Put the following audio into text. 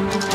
come to